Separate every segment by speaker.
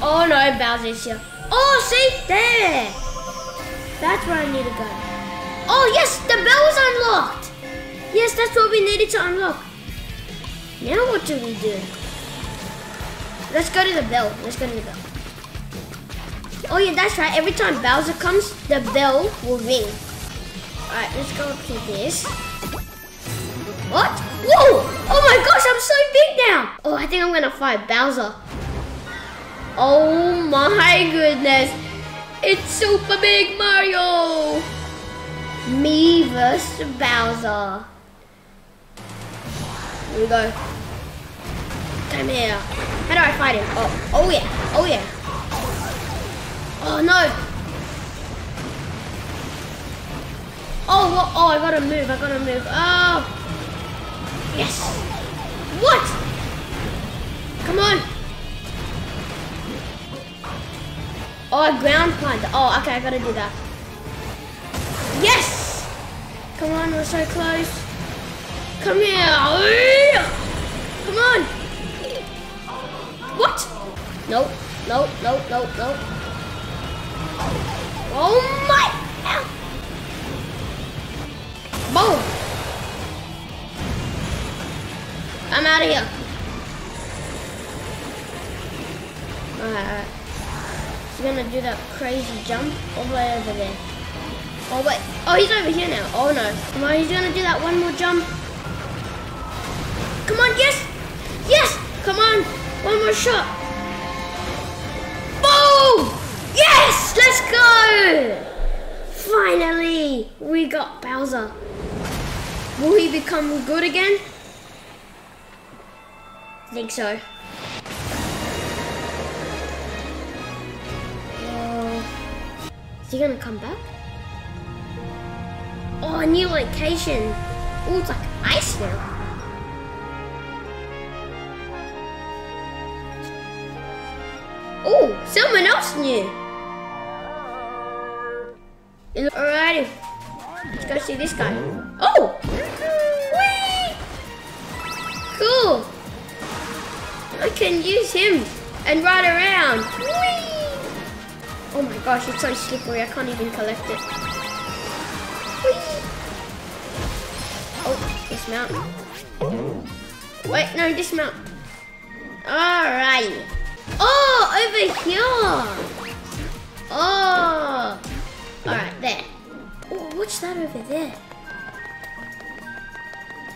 Speaker 1: Oh no, Bowser's here. Oh, see? There. That's where I need to go. Oh yes, the bell's unlocked. Yes, that's what we needed to unlock. Now what do we do? Let's go to the bell. Let's go to the bell. Oh yeah, that's right. Every time Bowser comes, the bell will ring. Alright, let's go up to this. What? Whoa! Oh my gosh, I'm so big now! Oh, I think I'm gonna fight Bowser. Oh my goodness. It's Super Big Mario! Me versus Bowser. Here we go. Come here. How do I fight him? Oh, oh yeah. Oh yeah. Oh no! Oh, oh, I gotta move, I gotta move. Oh! Yes! What? Come on! Oh, ground pound. Oh, okay, I gotta do that. Yes! Come on, we're so close. Come here! Come on! What? Nope, nope, nope, nope, nope. Oh my! Boom! I'm out of here. Alright, He's gonna do that crazy jump all the way over there. Oh wait, oh he's over here now. Oh no, come he's gonna do that one more jump. Come on, yes! Yes! Come on, one more shot. Boom! Yes! Let's go! Finally! We got Bowser. Will he become good again? I think so. Is he gonna come back? Oh, a new location. Oh, it's like ice now. Oh, someone else new. Alrighty. Let's go see this guy. Oh! Cool. I can use him and ride around. Whee! Oh my gosh, it's so slippery. I can't even collect it. Oh, dismount. Wait, no, dismount. Alrighty. Oh, over here. Oh. Alright, there. Oh, what's that over there?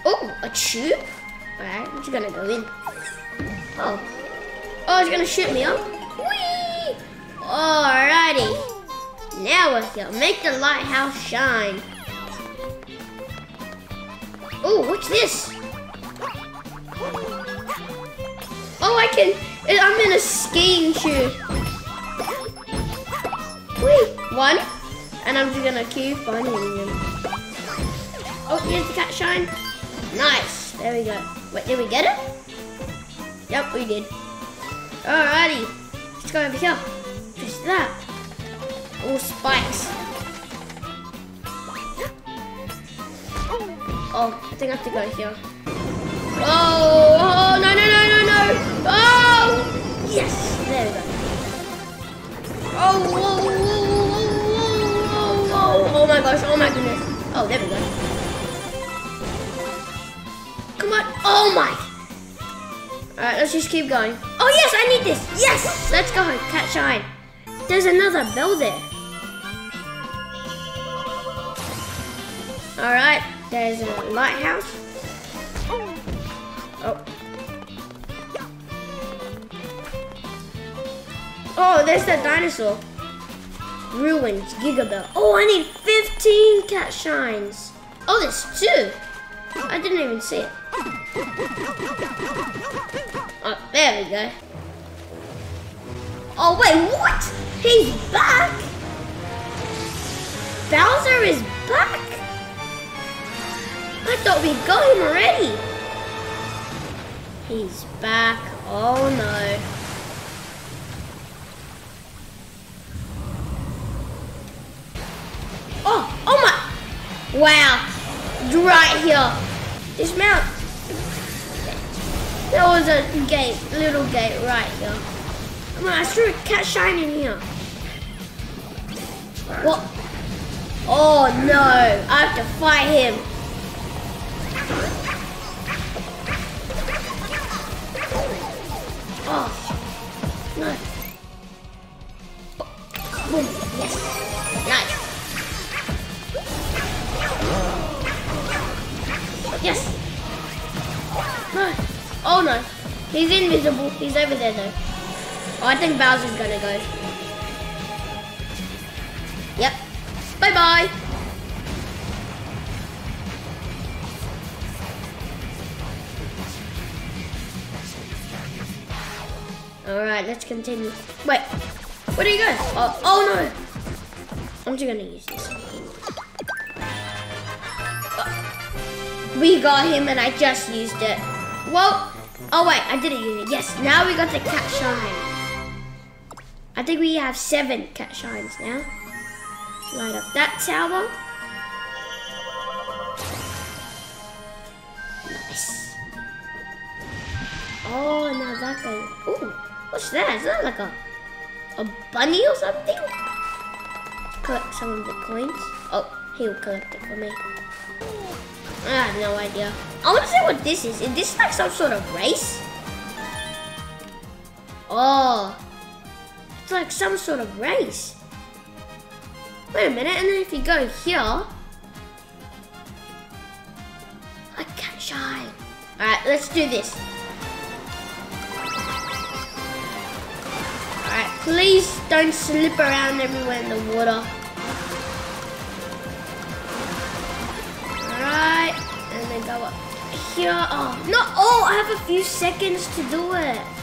Speaker 1: Oh, a tube? Alright, I'm just gonna go in. Oh. Oh, it's gonna shoot me up? Whee! Alrighty. Now we're here. Make the lighthouse shine. Oh, what's this? Oh, I can... I'm in a skiing shoe. Wait, one. And I'm just gonna keep finding them. Oh, here's the cat shine. Nice. There we go. Wait, did we get it? Yep, we did. Alrighty. Let's go over here. That. All spikes. Oh, I think I have to go here. Oh, oh no, no, no, no, no. Oh, yes. There we go. Oh, whoa, whoa, whoa, whoa, whoa, Oh my gosh, oh my goodness. Oh, there we go. Come on. Oh my. Alright, let's just keep going. Oh yes, I need this. Yes, let's go. Cat shine. There's another bell there. Alright, there's a lighthouse. Oh. Oh, there's that dinosaur. Ruins, Gigabell. Oh, I need 15 cat shines. Oh, there's two. I didn't even see it. Oh, there we go. Oh, wait, what? He's back? Bowser is back? I thought we got him already. He's back. Oh, no. Oh, oh my. Wow. Right here. Dismount. There was a gate, little gate right here. On, I threw a cat shine in here. What? Oh no, I have to fight him. Oh, no. Boom, yes, nice. Yes. No. Oh no, he's invisible. He's over there though. Oh, I think Bowser's gonna go. Yep. Bye bye. Alright, let's continue. Wait, where do you go? Oh, oh no! I'm just gonna use this. Oh. We got him and I just used it. Well, oh wait, I didn't use it. Yes, now we got the cat shine. I think we have seven cat shines now. Light up that tower. Nice. Oh, now that guy. Ooh. What's that? Is that like a a bunny or something? Collect some of the coins. Oh, he'll collect it for me. I have no idea. I want to see what this is. Is this like some sort of race? Oh, it's like some sort of race. Wait a minute, and then if you go here, I can't shine. All right, let's do this. All right, Please don't slip around everywhere in the water. Alright, and then go up here. Oh, no, oh, I have a few seconds to do it.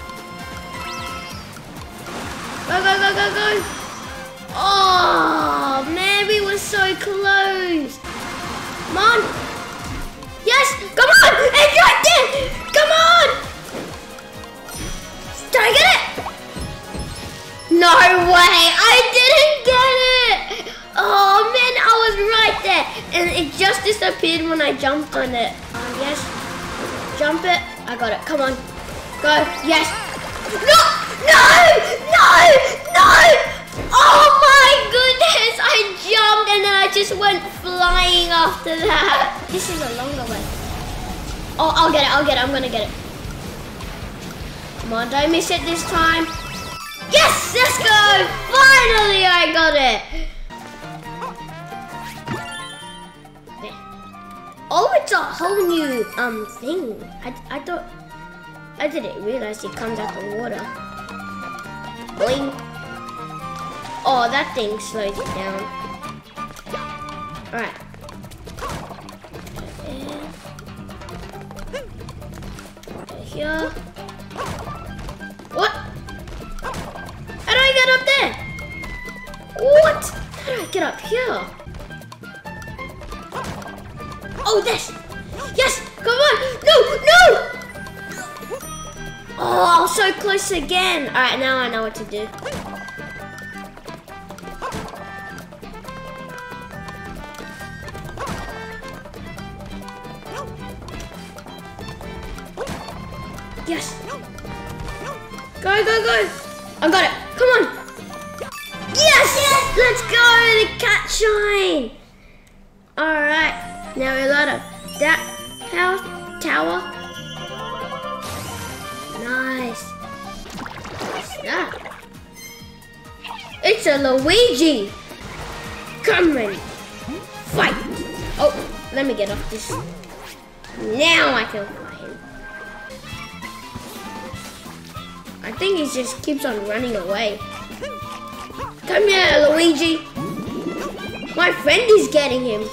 Speaker 1: Go, go, go, go, go. Oh, man, we were so close. Come on. Yes, come on. It's right there. Come on. Did I get it? No way! I didn't get it! Oh man, I was right there. And it just disappeared when I jumped on it. Uh, yes. Jump it. I got it. Come on. Go. Yes. No! No! No! No! Oh my goodness! I jumped and then I just went flying after that. This is a longer way. Oh, I'll get it. I'll get it. I'm gonna get it. Come on, don't miss it this time. Yes, let's go! Finally, I got it. Oh, it's a whole new um thing. I, I thought I didn't realize it comes out the water. Boing. Oh, that thing slows it down. Alright. Here. What? How do I get up there? What? How do I get up here? Oh, this. Yes, come on. No, no. Oh, so close again. All right, now I know what to do. Yes. Go, go, go. I got it. Come on. Yes! yes! Let's go! The cat shine! Alright. Now we got a that house tower. Nice. What's that? It's a Luigi! Come on. Fight! Oh, let me get off this. Now I can fight. I think he just keeps on running away. Come here, Luigi. My friend is getting him.